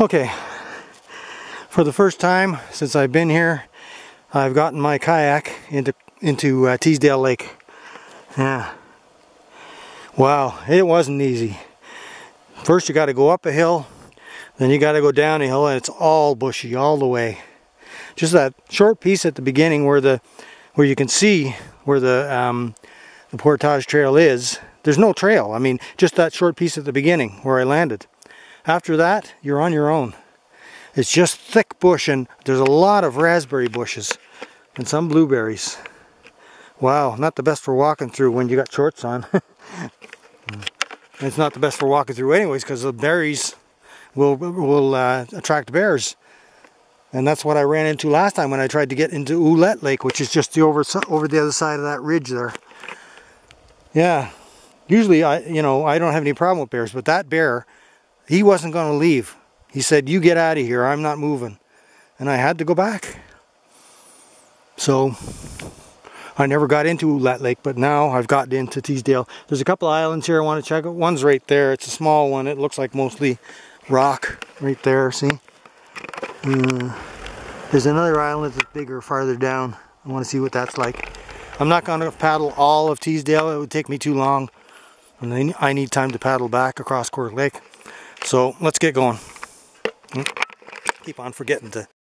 Okay, for the first time since I've been here, I've gotten my kayak into into uh, Teasdale Lake. Yeah. Wow, it wasn't easy. First you got to go up a hill, then you got to go down a hill, and it's all bushy all the way. Just that short piece at the beginning where the where you can see where the um, the Portage Trail is. There's no trail. I mean, just that short piece at the beginning where I landed. After that, you're on your own. It's just thick bush and there's a lot of raspberry bushes and some blueberries. Wow, not the best for walking through when you got shorts on. it's not the best for walking through anyways because the berries will will uh, attract bears. And that's what I ran into last time when I tried to get into Ouellette Lake, which is just the over over the other side of that ridge there. Yeah, usually I you know I don't have any problem with bears, but that bear he wasn't going to leave. He said, you get out of here, I'm not moving. And I had to go back. So, I never got into Ouellette Lake, but now I've gotten into Teasdale. There's a couple islands here I want to check out. One's right there, it's a small one. It looks like mostly rock right there, see? Uh, there's another island that's bigger farther down. I want to see what that's like. I'm not going to paddle all of Teasdale, it would take me too long. And I need time to paddle back across Quirk Lake. So let's get going. Hmm? Keep on forgetting to